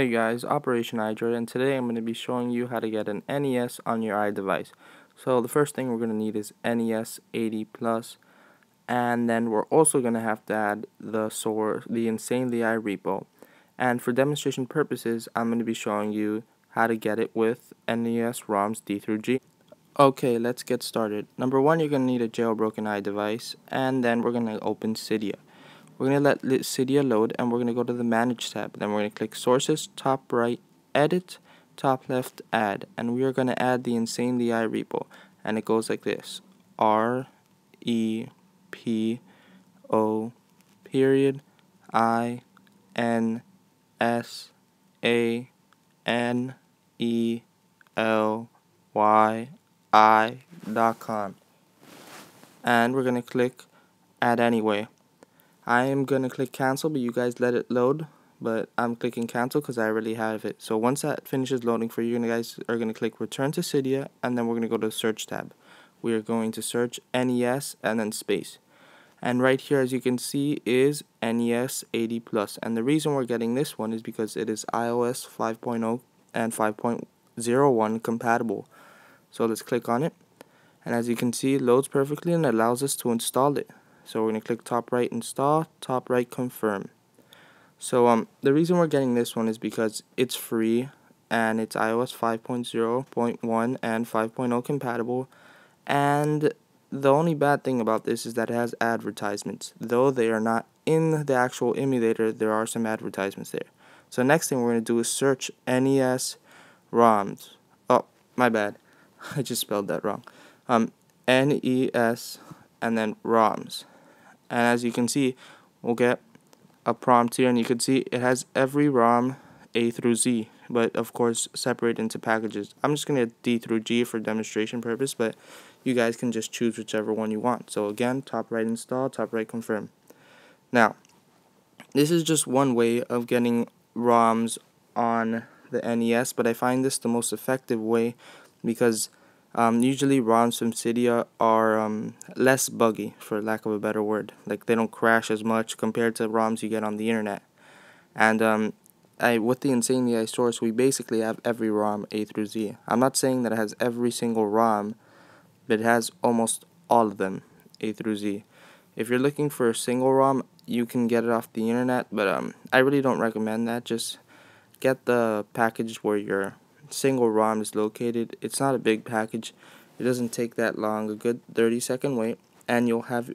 Hey guys, Operation iDroid, and today I'm going to be showing you how to get an NES on your iDevice. So the first thing we're going to need is NES 80 Plus, and then we're also going to have to add the source, the Insanely I repo. And for demonstration purposes, I'm going to be showing you how to get it with NES ROMs D through G. Okay, let's get started. Number one, you're going to need a jailbroken iDevice, and then we're going to open Cydia. We're going to let Cydia load and we're going to go to the Manage tab. Then we're going to click Sources, top right, Edit, top left, Add. And we are going to add the Insanely I repo. And it goes like this. R E P O period I N S A N E L Y I dot com. And we're going to click Add Anyway. I am going to click cancel, but you guys let it load. But I'm clicking cancel because I already have it. So once that finishes loading for you, you guys are going to click return to Cydia, and then we're going to go to the search tab. We are going to search NES and then space. And right here, as you can see, is NES 80 Plus. And the reason we're getting this one is because it is iOS 5.0 and 5.01 compatible. So let's click on it. And as you can see, it loads perfectly and allows us to install it. So we're going to click top right install, top right confirm. So um, the reason we're getting this one is because it's free and it's iOS 5.0.1 and 5.0 compatible. And the only bad thing about this is that it has advertisements. Though they are not in the actual emulator, there are some advertisements there. So next thing we're going to do is search NES ROMs. Oh, my bad. I just spelled that wrong. Um, NES and then ROMs and as you can see we'll get a prompt here and you can see it has every ROM A through Z but of course separate into packages. I'm just going to D through G for demonstration purpose but you guys can just choose whichever one you want. So again top right install, top right confirm. Now this is just one way of getting ROMs on the NES but I find this the most effective way because um, usually ROMs from Cydia are um, less buggy, for lack of a better word. Like they don't crash as much compared to ROMs you get on the internet. And um, I, with the Insanely I source, we basically have every ROM A through Z. I'm not saying that it has every single ROM, but it has almost all of them A through Z. If you're looking for a single ROM, you can get it off the internet, but um, I really don't recommend that. Just get the package where you're single ROM is located. It's not a big package. It doesn't take that long, a good 30 second wait, and you'll have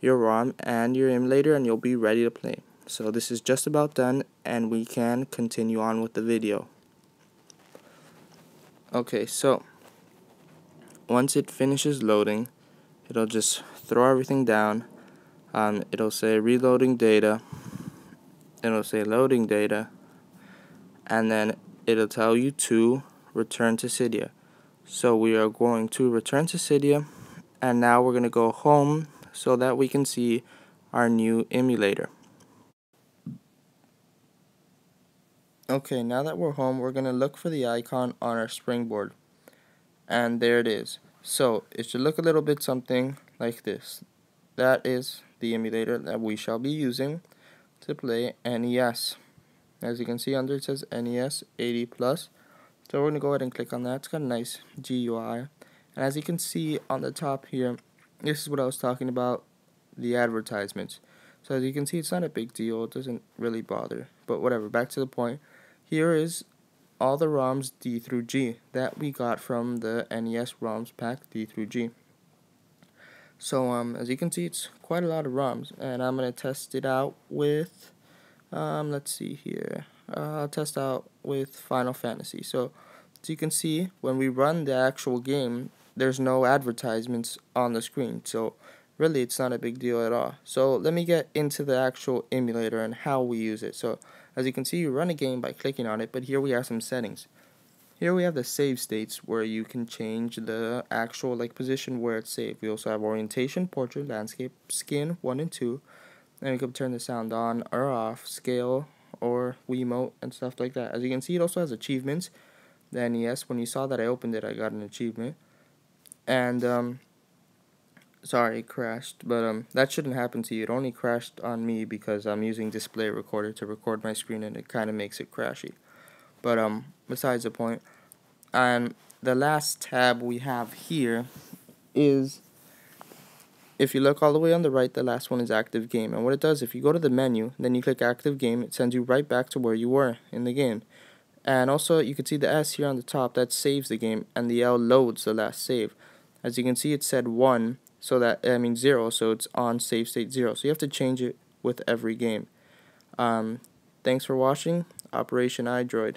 your ROM and your emulator and you'll be ready to play. So this is just about done and we can continue on with the video. Okay, so once it finishes loading, it'll just throw everything down. Um, it'll say reloading data. It'll say loading data. And then it'll tell you to return to Cydia. So we are going to return to Cydia and now we're going to go home so that we can see our new emulator. Okay, now that we're home, we're going to look for the icon on our springboard. And there it is. So, it should look a little bit something like this. That is the emulator that we shall be using to play NES. As you can see under it says NES 80 plus. So we're to go ahead and click on that. It's got a nice GUI. And as you can see on the top here, this is what I was talking about, the advertisements. So as you can see, it's not a big deal. It doesn't really bother. But whatever, back to the point. Here is all the ROMs D through G that we got from the NES ROMs pack D through G. So um, as you can see, it's quite a lot of ROMs. And I'm going to test it out with um, let's see here. Uh, I'll test out with Final Fantasy. So, as you can see, when we run the actual game, there's no advertisements on the screen. So, really, it's not a big deal at all. So, let me get into the actual emulator and how we use it. So, as you can see, you run a game by clicking on it, but here we have some settings. Here we have the save states where you can change the actual like position where it's saved. We also have orientation, portrait, landscape, skin 1 and 2 and we can turn the sound on or off, scale or Wiimote and stuff like that. As you can see, it also has achievements. The NES, when you saw that I opened it, I got an achievement. And, um, sorry, it crashed, but, um, that shouldn't happen to you. It only crashed on me because I'm using display recorder to record my screen and it kind of makes it crashy. But um, besides the point, and the last tab we have here is if you look all the way on the right, the last one is active game. And what it does, if you go to the menu, then you click active game, it sends you right back to where you were in the game. And also, you can see the S here on the top, that saves the game, and the L loads the last save. As you can see, it said 1, so that, I mean 0, so it's on save state 0. So you have to change it with every game. Um, thanks for watching, Operation iDroid.